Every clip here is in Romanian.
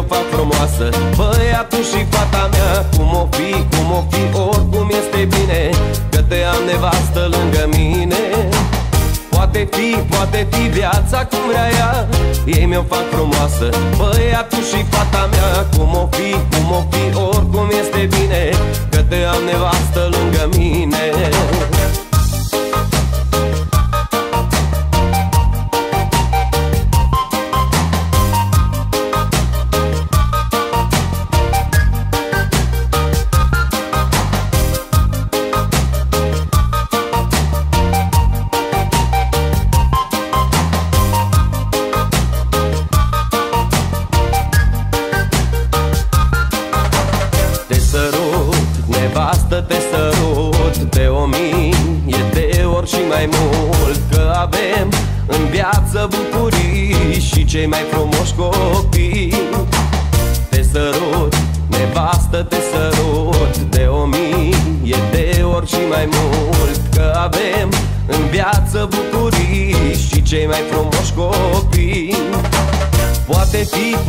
Ei mi-o fac frumoasă. Băiatul și fata mea Cum o fi, cum o fi, oricum este bine Că te am nevastă lângă mine. Poate fi, poate fi viața cum vrea ea Ei mi-o fac frumoasă. Băiatul și fata mea Cum o fi, cum o fi, oricum este bine Că te am nevastă lângă mine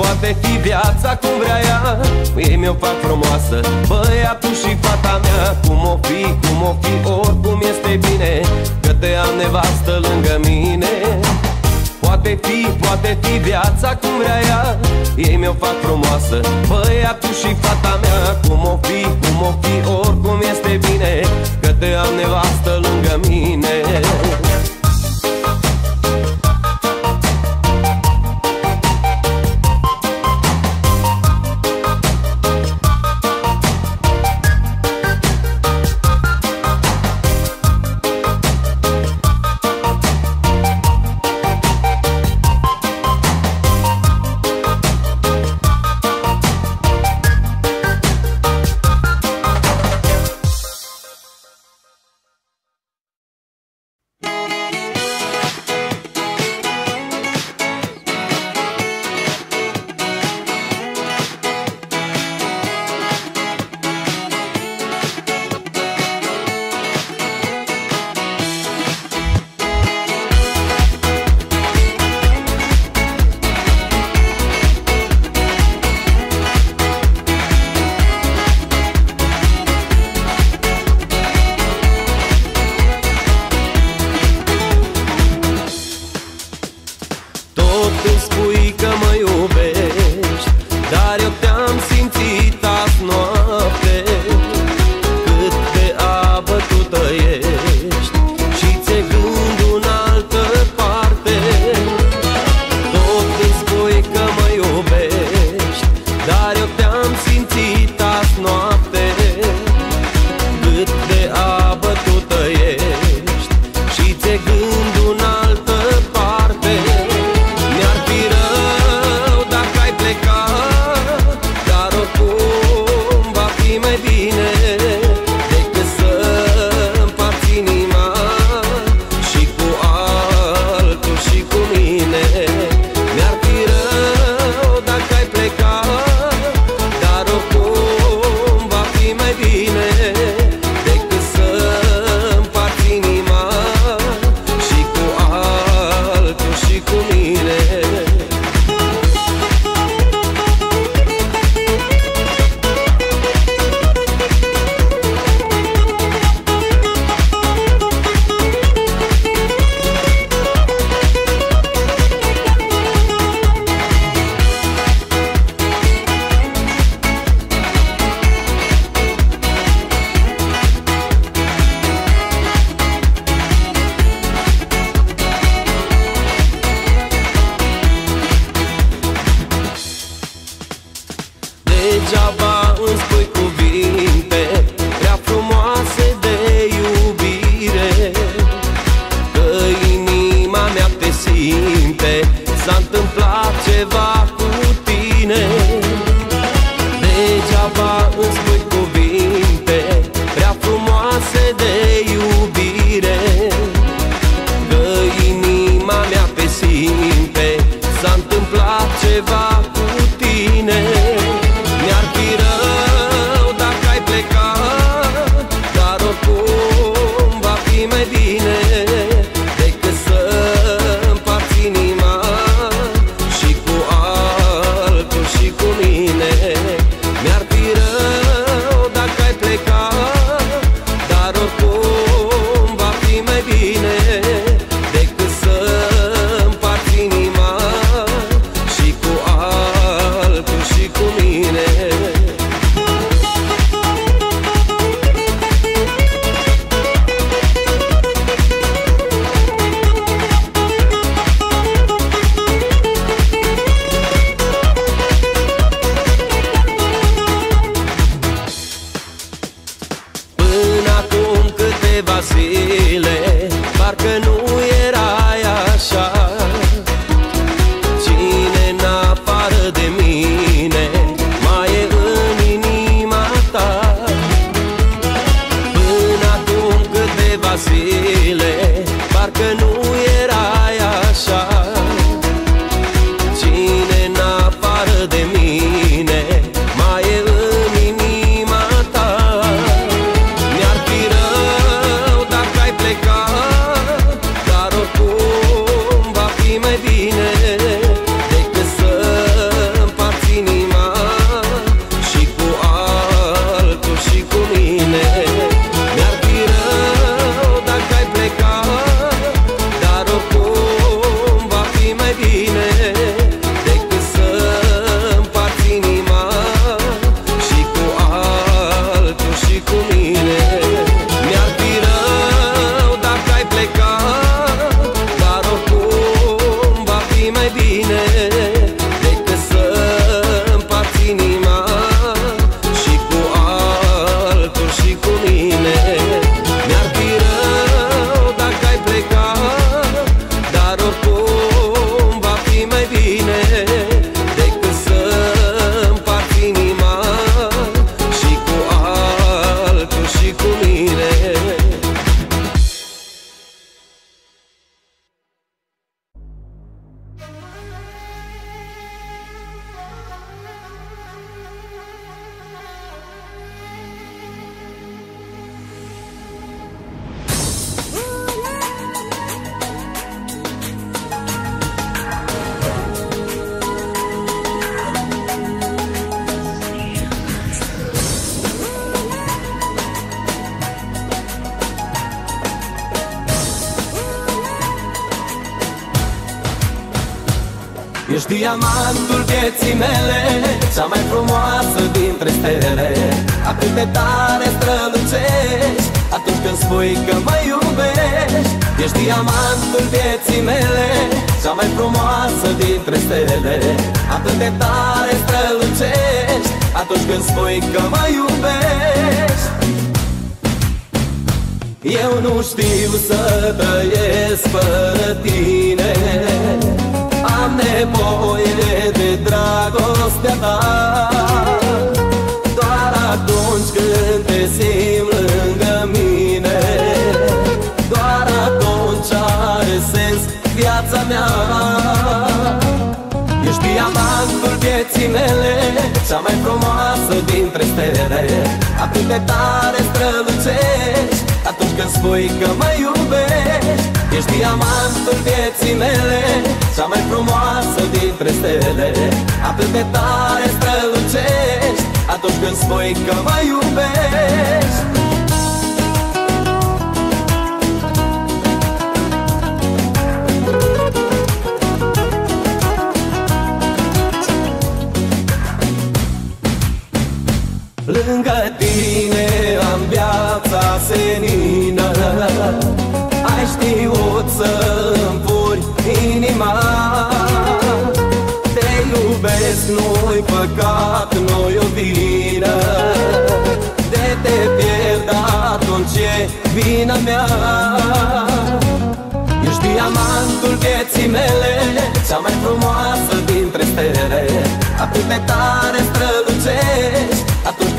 poate fi viața cum vrea ea. Ei mi-o fac frumoasă Băiatul și fata mea. Cum o fi, cum o fi, oricum este bine Că te am nevastă lângă mine. Poate fi, poate fi viața cum vrea ea. Ei mi-o fac frumoasă Băiatul și fata mea. Cum o fi, cum o fi, oricum este bine Că te am nevastă lângă mine spui că mă iubești Eu nu știu să trăiesc fără tine. Am nevoie de dragostea ta. Doar atunci când te simt lângă mine. Doar atunci are sens viața mea. Ești diamantul vieții mele Cea mai frumoasă dintre stele Atât de tare strălucești. Atunci când spui că mă iubești Ești diamantul vieții mele Cea mai frumoasă dintre stele. Atât de tare strălucești. Atunci când spui că mă iubești viața senină. Ai știut să-mi puri inima. Te iubesc, nu-i păcat, nu-i o vină. De te pierd atunci e vina mea. Ești diamantul vieții mele Cea mai frumoasă dintre stele. Atât de tare strălucești. Atunci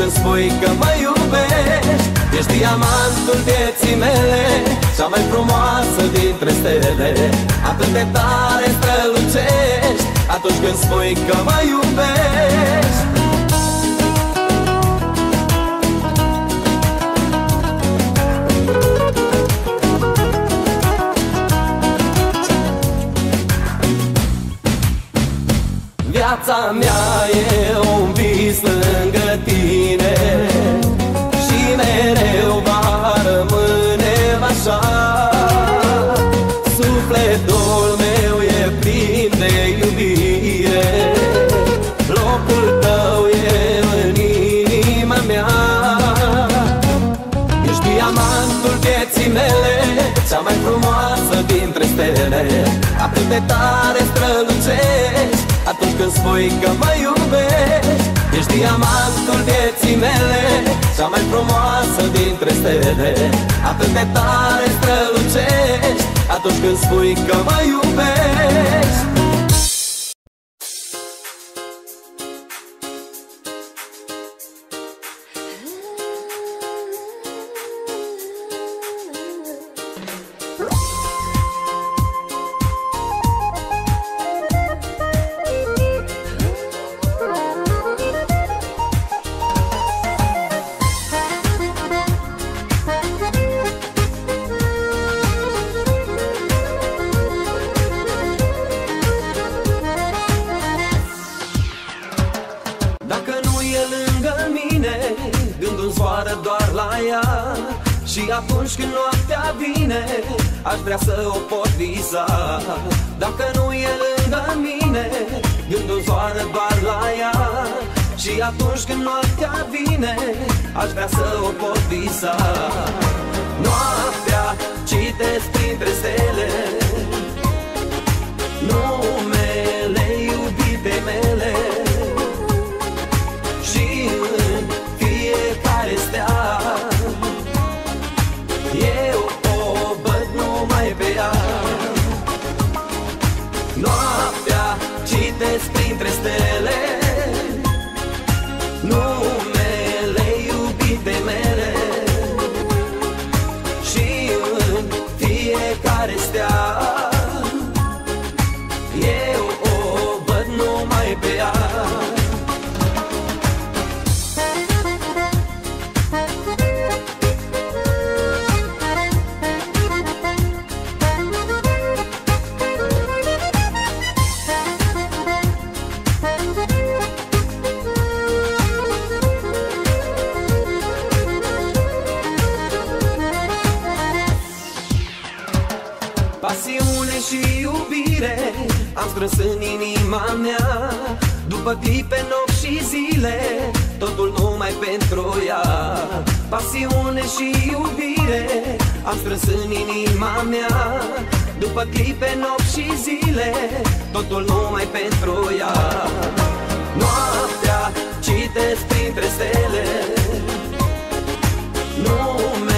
când spui că mă iubești. Ești diamantul vieții mele Cea mai frumoasă dintre stele. Atât de tare strălucești Atunci când spui că mă iubești. Viața mea e un vis lângă de tare strălucești Atunci când spui că mă iubești Ești diamantul vieții mele Cea mai frumoasă dintre stele. Atât de tare strălucești Atunci când spui că mă iubești vrea să o pot visa Dacă nu e lângă mine Gândul zboară doar la ea Și atunci când noaptea vine Aș vrea să o pot visa Noaptea citesc printre stele Numele iubite mele strâns în inima mea. După clipe, nopți și zile Totul numai pentru ea. Pasiune și iubire Am strâns în inima mea. După clipe, nopți și zile Totul numai pentru ea. Noaptea citesc printre stele. Numele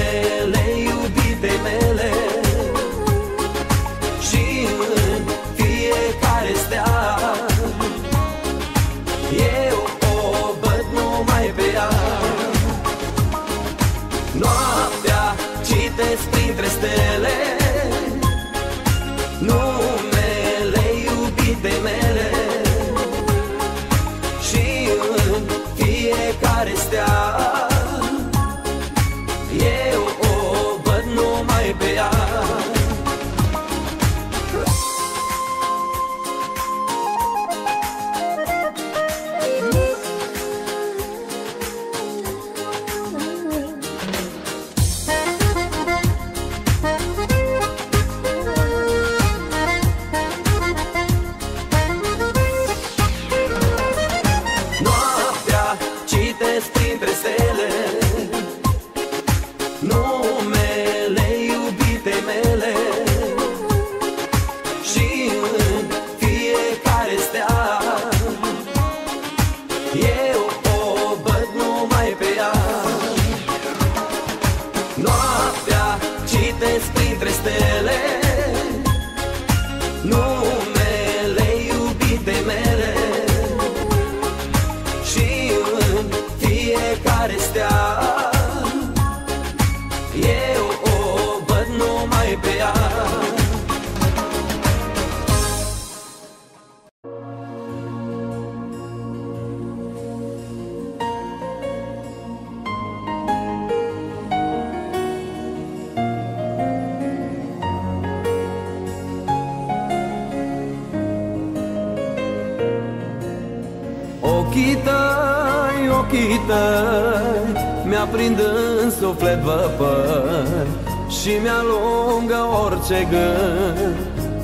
tăi Mi-aprind în suflet văpări Și mi-alungă orice gând.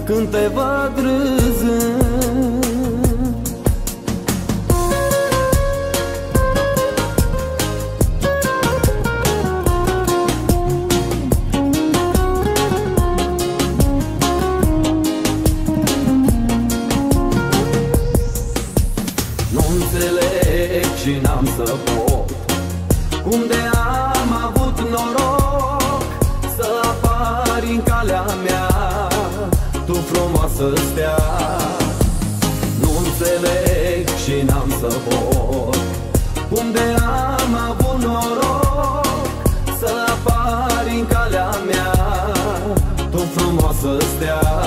Când te văd râzând frumoasă stea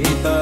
văd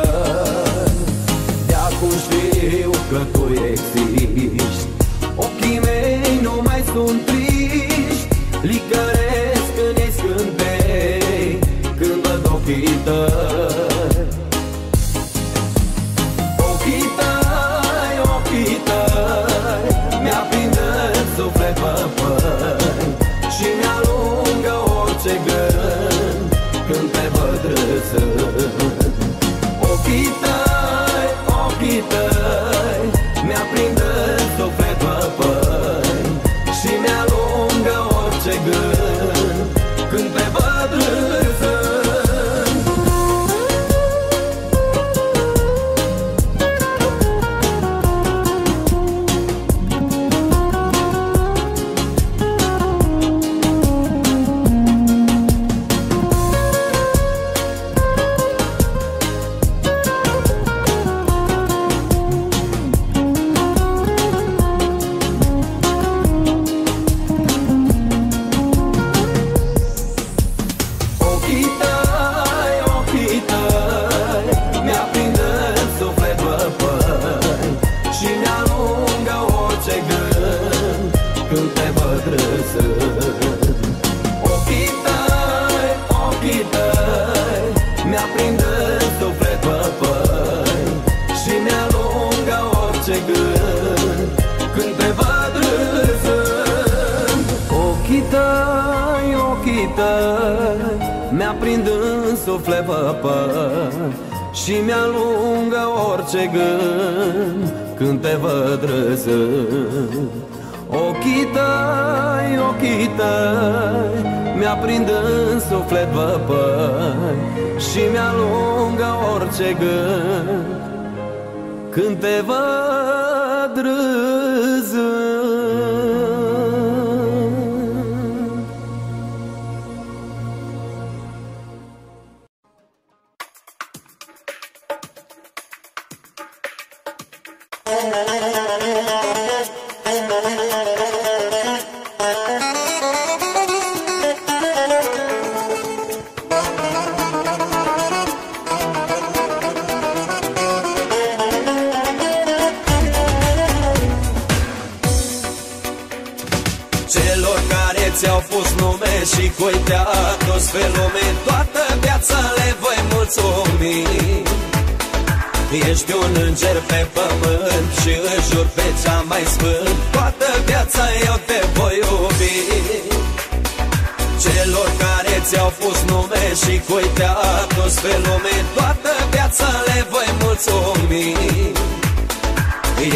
Celor care ți-au pus nume și cu te adus pe lume Toată viața le voi mulțumi Ești un înger pe pământ și îți jur pe cea mai sfânt. Toată viața eu te voi iubi Celor care ți-au pus nume și cu te adus pe lume Toată viața le voi mulțumi.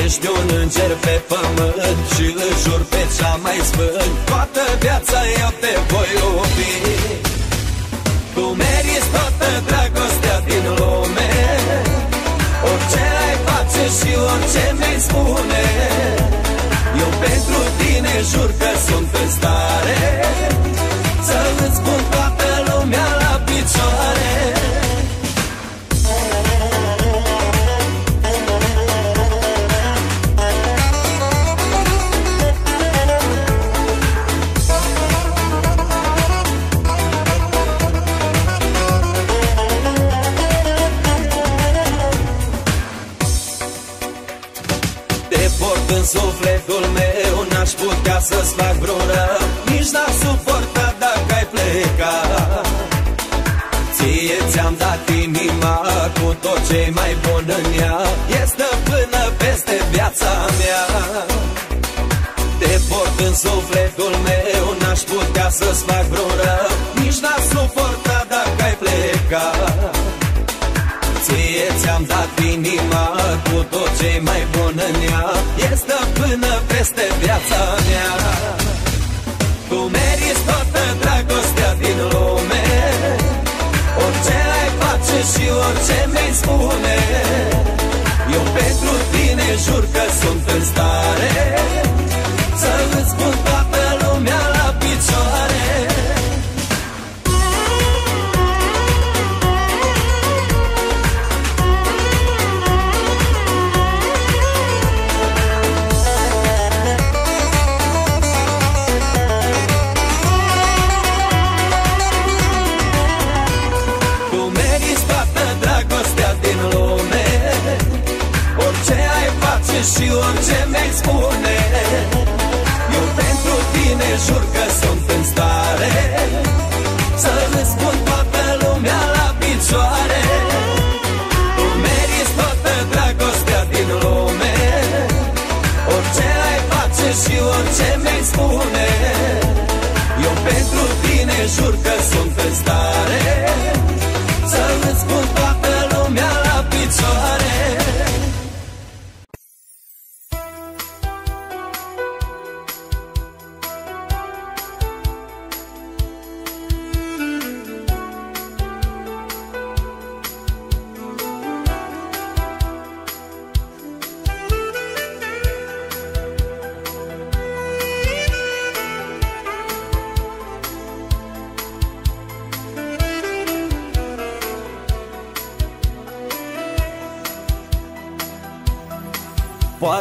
Ești un înger pe pământ și îți jur pe cea mai sfânt. Toată viața eu te voi iubi Tu meriți toată dragostea din lume. Orice ai face și orice mi spune. Eu pentru tine jur că sunt în stare putea să-ți fac vreo rău Nici n-aș suporta dacă ai plecat Ție ți-am dat inima cu tot ce mai bun în ea Este până peste viața mea. Te port în sufletul meu N-aș putea să-ți fac vreo rău Nici n-aș suporta dacă ai plecat Ție ți-am dat inima cu tot ce mai bun în ea. Este până peste viața mea. Tu meriți toată dragostea din lume. Orice ai face și orice mi spune Eu pentru tine jur că sunt în stare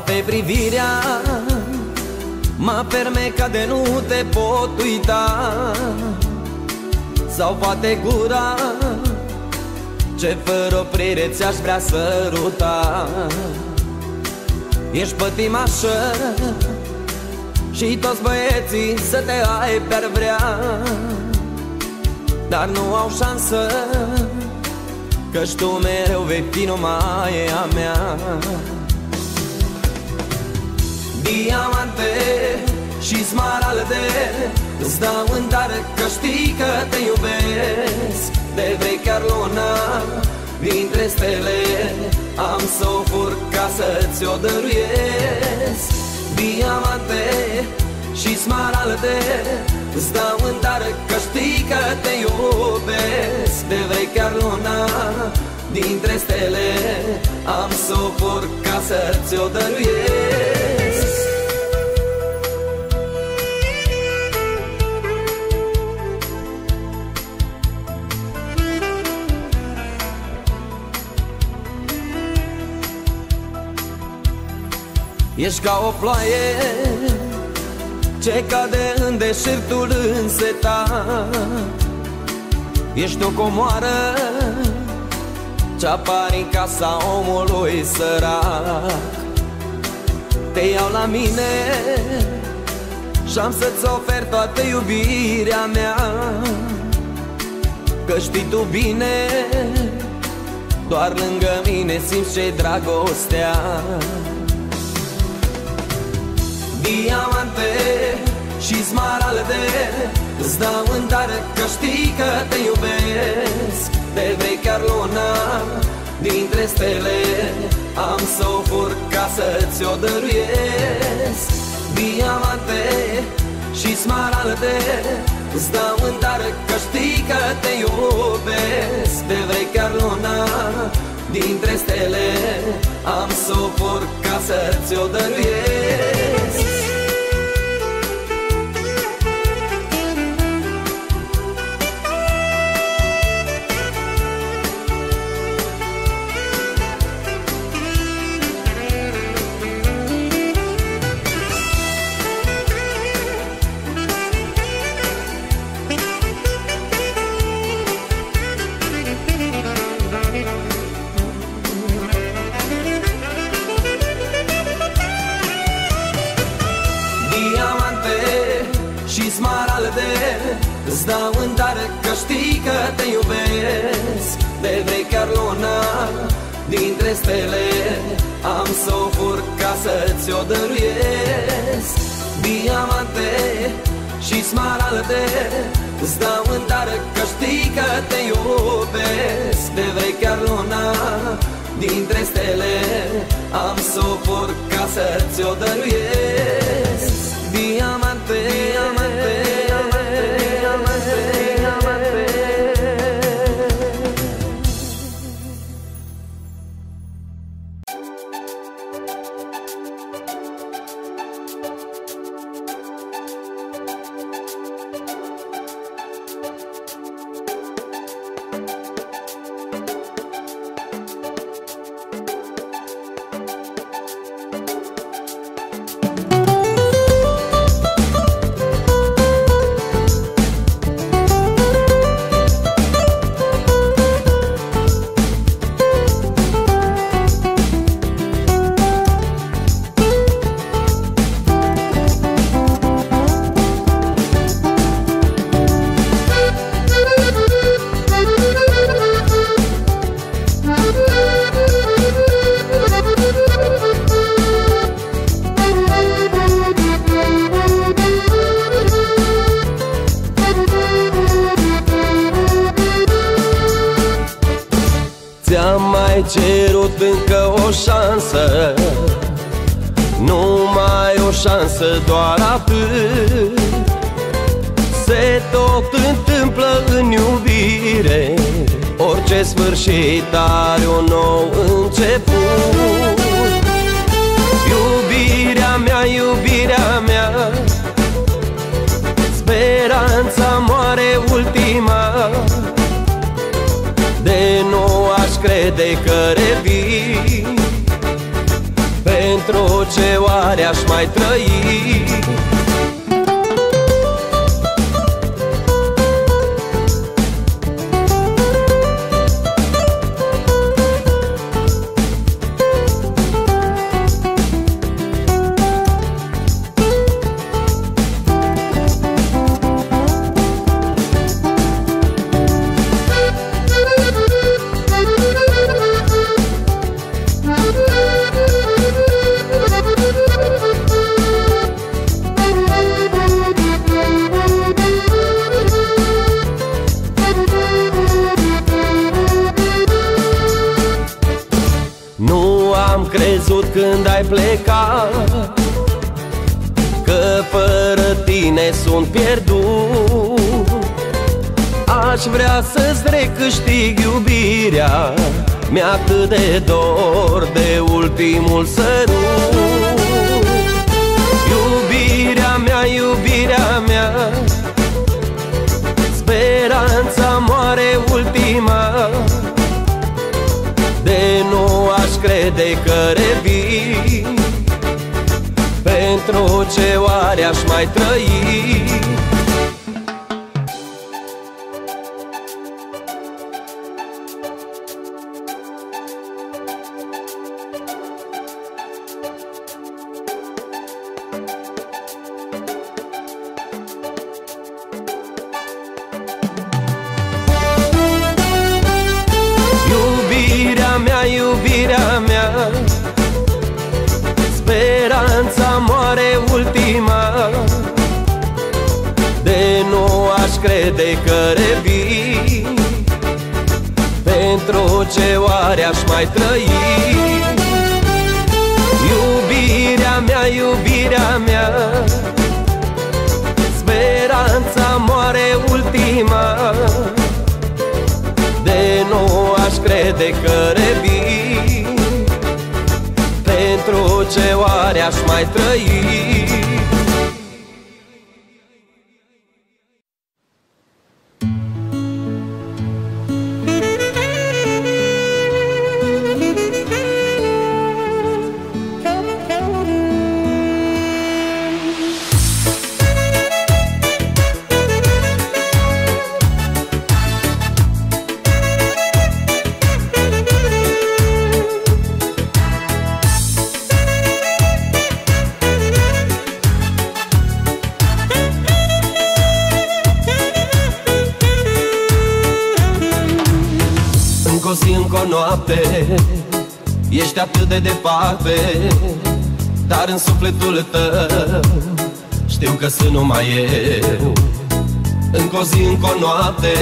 Poate privirea M-a fermecat de nu te pot uita. Sau poate gura Ce fără oprire ți-aș vrea să ruta. Ești pătimașă Și toți băieții să te ai pe-ar vrea. Dar nu au șansă Căci tu mereu vei fi numai a mea Diamante și smaralde. Îți dau în dar că știi că te iubesc. De vrei chiar luna dintre stele Am să o fur ca să-ți o dăruiesc. Diamante și smaralde Îți dau în dar că știi că te iubesc. De vrei chiar luna dintre stele Am să o fur ca să-ți o dăruiesc Ești ca o ploaie ce cade în deșertul însetat. Ești o comoară ce apare în casa omului sărac. Te iau la mine și am să-ți ofer toată iubirea mea. Că știi tu bine Doar lângă mine simți ce dragostea Diamante și smaralde Îți dau în dar că știi că te iubesc. De vrei chiar luna dintre stele Am să o fur ca să-ți o dăruiesc. Diamante și smaralde Îți dau în dar că știi că te iubesc. De vrei chiar luna dintre stele Am să o fur ca să-ți o dăruiesc Îți dau în tare că știi că te iubesc. De vrei Carlona dintre stele Am să o fur ca să-ți o dăruiesc. Diamante și smaralde Îți dau în tare că știi că te iubesc. De vrei Carlona dintre stele Am să o fur ca să-ți o dăruiesc. Diamante, diamante, diamante, Pentru ce oare aș mai trăi de dor de ultimul sărut. Iubirea mea, iubirea mea Speranța moare ultima. De nu aș crede că revii Pentru ce oare aș mai trăi mai trăi. Iubirea mea, iubirea mea Speranța moare ultima. De nu aș crede că revii Pentru ce oare aș mai trăi sufletul tău. Știu că sunt numai eu. Încă o zi, încă o noapte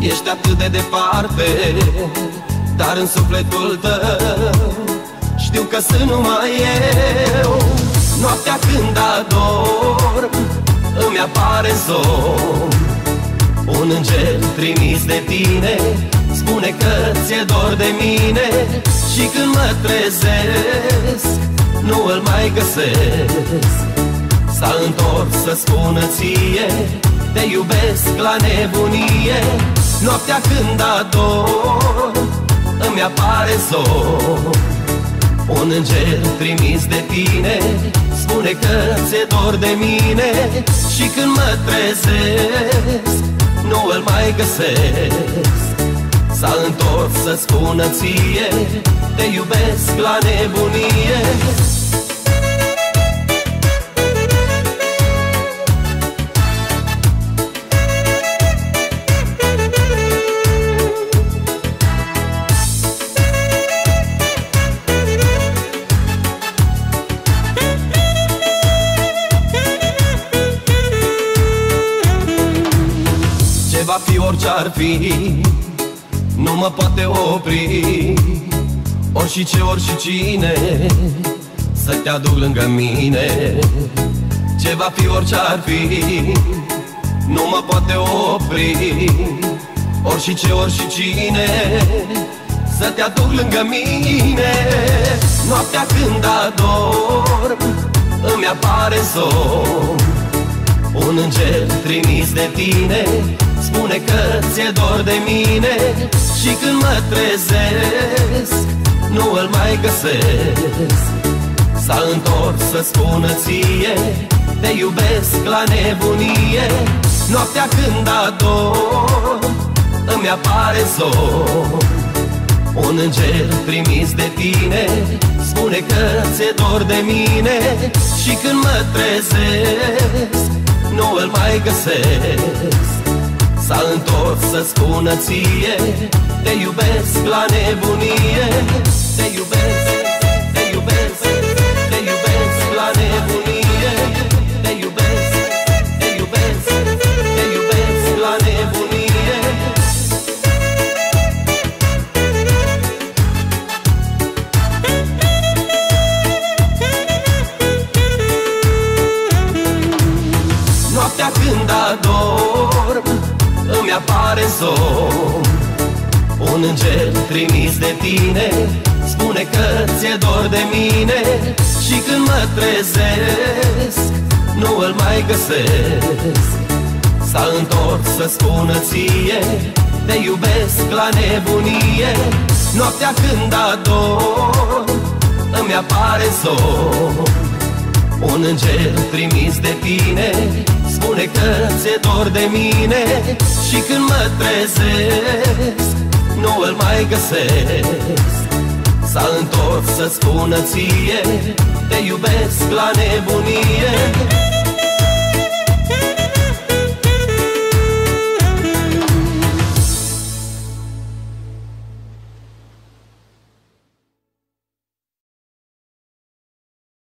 Ești atât de departe Dar în sufletul tău Știu că sunt numai eu. Noaptea când adorm Îmi apare zon Un înger trimis de tine Spune că ți-e dor de mine Și când mă trezesc Nu îl mai găsesc. S-a întors să spună ție Te iubesc la nebunie. Noaptea când ador Îmi apare zor. Un înger trimis de tine Spune că ți-e dor de mine Și când mă trezesc Nu îl mai găsesc S-a întors să spună ție Te iubesc la nebunie. Ce va fi orice ar fi nu mă poate opri. Ori și ce, ori și cine Să te aduc lângă mine. Ce va fi, orice ar fi Nu mă poate opri. Ori și ce, ori și cine Să te aduc lângă mine. Noaptea când adorm Îmi apare somn. Un înger trimis de tine Spune că ți-e dor de mine Și când mă trezesc Nu îl mai găsesc. S-a întors să spună ție Te iubesc la nebunie. Noaptea când ador Îmi apare zor. Un înger trimis de tine Spune că ți-e dor de mine Și când mă trezesc Nu îl mai găsesc S-a întors să spună ție Te iubesc la nebunie Te iubesc, mă trezesc Nu îl mai găsesc. S-a întors să spună ție Te iubesc la nebunie. Noaptea când ador Îmi apare somn Un înger trimis de tine Spune că ți-e dor de mine. Și când mă trezesc Nu îl mai găsesc S-a întors să spună ție Te iubesc la nebunie